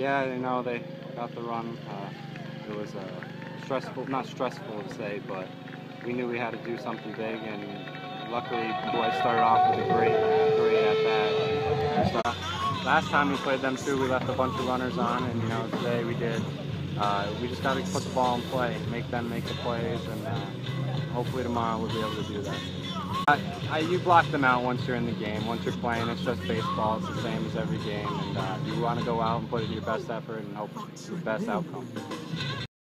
Yeah, you know, they got the run. Uh, it was uh, stressful, not stressful to say, but we knew we had to do something big, and luckily boys started off with a great, great at that. So, last time we played them too, we left a bunch of runners on, and you know, today we did. Uh, we just got to put the ball in play, make them make the plays, and uh, hopefully tomorrow we'll be able to do that. I, you block them out once you're in the game. Once you're playing, it's just baseball. It's the same as every game, and uh, you want to go out and put in your best effort and hope for the best outcome.